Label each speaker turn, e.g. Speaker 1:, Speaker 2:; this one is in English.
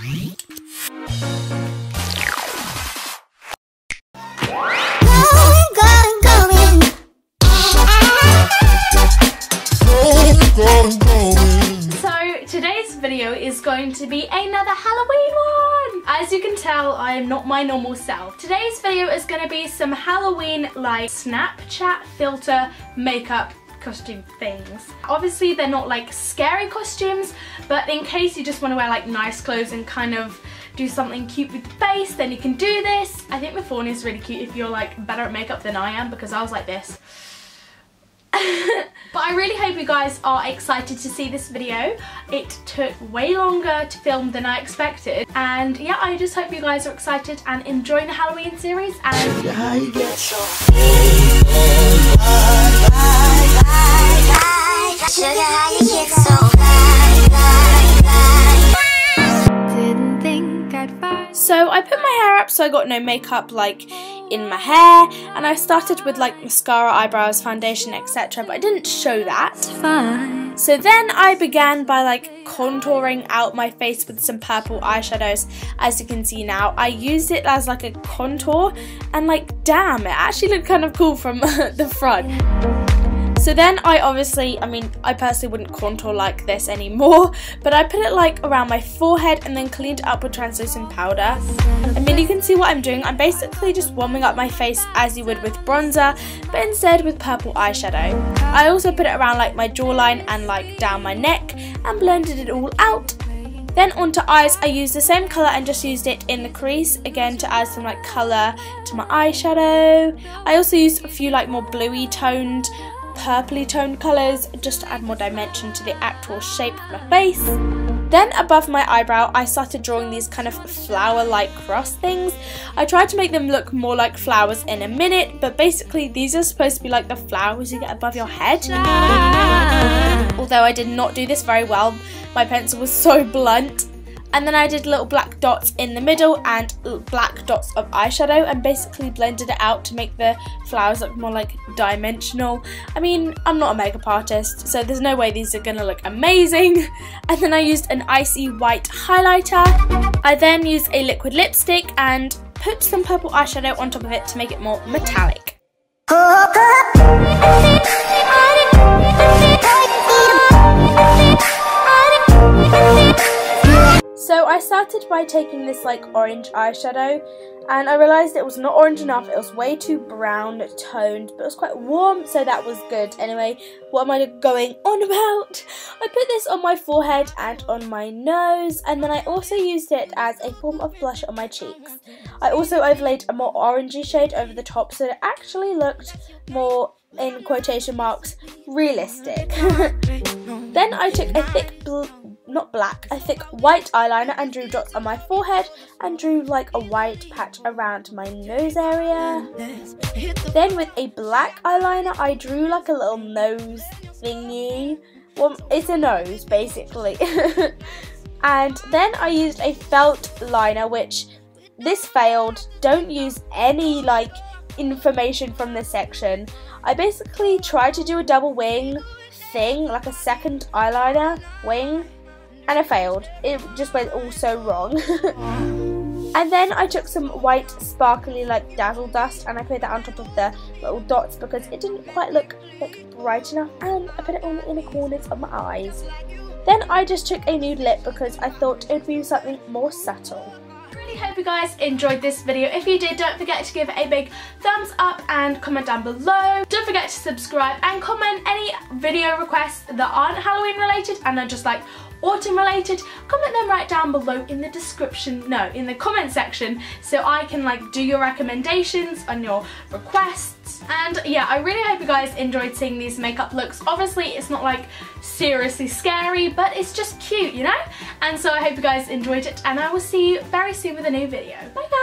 Speaker 1: So today's video is going to be another Halloween one. As you can tell, I am not my normal self. Today's video is going to be some Halloween like Snapchat filter makeup costume things. Obviously they're not like scary costumes, but in case you just want to wear like nice clothes and kind of do something cute with the face, then you can do this. I think the fawn is really cute if you're like better at makeup than I am because I was like this. but I really hope you guys are excited to see this video. It took way longer to film than I expected. And yeah, I just hope you guys are excited and enjoying the Halloween series. And So I put my hair up so I got no makeup like in my hair and I started with like mascara, eyebrows, foundation etc but I didn't show that. Fine. So then I began by like contouring out my face with some purple eyeshadows as you can see now. I used it as like a contour and like damn it actually looked kind of cool from the front. So then I obviously, I mean, I personally wouldn't contour like this anymore, but I put it like around my forehead and then cleaned it up with translucent powder. I mean, you can see what I'm doing. I'm basically just warming up my face as you would with bronzer, but instead with purple eyeshadow. I also put it around like my jawline and like down my neck and blended it all out. Then onto eyes, I used the same colour and just used it in the crease, again to add some like colour to my eyeshadow. I also used a few like more bluey toned purpley toned colours just to add more dimension to the actual shape of my face. Then above my eyebrow I started drawing these kind of flower like cross things. I tried to make them look more like flowers in a minute but basically these are supposed to be like the flowers you get above your head. Although I did not do this very well, my pencil was so blunt and then I did little black dots in the middle and black dots of eyeshadow and basically blended it out to make the flowers look more like dimensional. I mean, I'm not a makeup artist, so there's no way these are gonna look amazing. And then I used an icy white highlighter. I then used a liquid lipstick and put some purple eyeshadow on top of it to make it more metallic. Started by taking this like orange eyeshadow and I realised it was not orange enough, it was way too brown toned, but it was quite warm, so that was good. Anyway, what am I going on about? I put this on my forehead and on my nose, and then I also used it as a form of blush on my cheeks. I also overlaid a more orangey shade over the top, so it actually looked more in quotation marks, realistic. then I took a thick, not black, a thick white eyeliner and drew dots on my forehead and drew like a white patch around my nose area. Then with a black eyeliner, I drew like a little nose thingy. Well, it's a nose, basically. and then I used a felt liner, which this failed. Don't use any like information from this section. I basically tried to do a double wing thing, like a second eyeliner wing, and it failed. It just went all so wrong. and then I took some white sparkly like dazzle dust and I put that on top of the little dots because it didn't quite look like bright enough and I put it on the inner corners of my eyes. Then I just took a nude lip because I thought it would be something more subtle really hope you guys enjoyed this video. If you did, don't forget to give a big thumbs up and comment down below. Don't forget to subscribe and comment any video requests that aren't Halloween related and are just like autumn related, comment them right down below in the description, no, in the comment section so I can like do your recommendations and your requests. And yeah, I really hope you guys enjoyed seeing these makeup looks. Obviously, it's not like seriously scary, but it's just cute, you know? And so I hope you guys enjoyed it and I will see you very soon with a new video. Bye guys!